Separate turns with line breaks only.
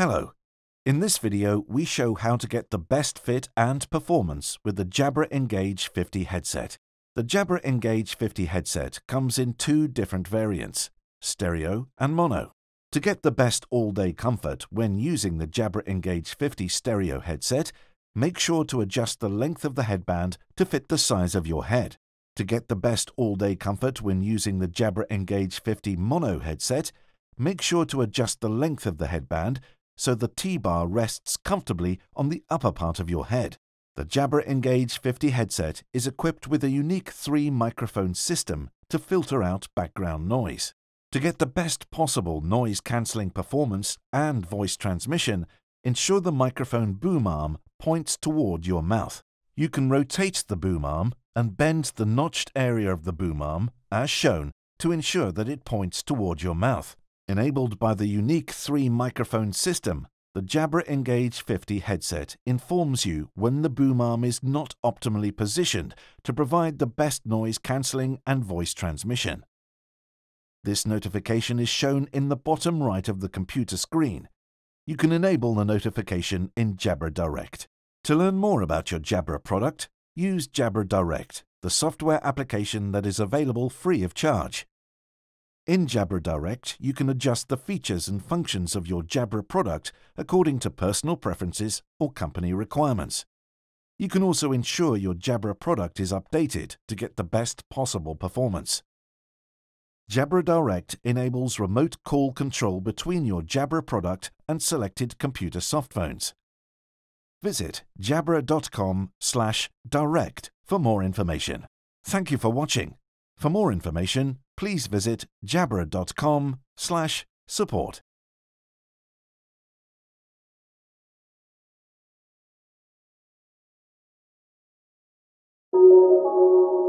Hello. In this video, we show how to get the best fit and performance with the Jabra Engage 50 headset. The Jabra Engage 50 headset comes in two different variants, stereo and mono. To get the best all-day comfort when using the Jabra Engage 50 stereo headset, make sure to adjust the length of the headband to fit the size of your head. To get the best all-day comfort when using the Jabra Engage 50 mono headset, make sure to adjust the length of the headband so the T-bar rests comfortably on the upper part of your head. The Jabra Engage 50 headset is equipped with a unique three-microphone system to filter out background noise. To get the best possible noise-cancelling performance and voice transmission, ensure the microphone boom arm points toward your mouth. You can rotate the boom arm and bend the notched area of the boom arm, as shown, to ensure that it points toward your mouth. Enabled by the unique three-microphone system, the Jabra Engage 50 headset informs you when the boom arm is not optimally positioned to provide the best noise cancelling and voice transmission. This notification is shown in the bottom right of the computer screen. You can enable the notification in Jabra Direct. To learn more about your Jabra product, use Jabra Direct, the software application that is available free of charge. In Jabra Direct, you can adjust the features and functions of your Jabra product according to personal preferences or company requirements. You can also ensure your Jabra product is updated to get the best possible performance. Jabra Direct enables remote call control between your Jabra product and selected computer softphones. Visit jabra.com slash direct for more information. Thank you for watching. For more information, please visit jabra.com slash support.
you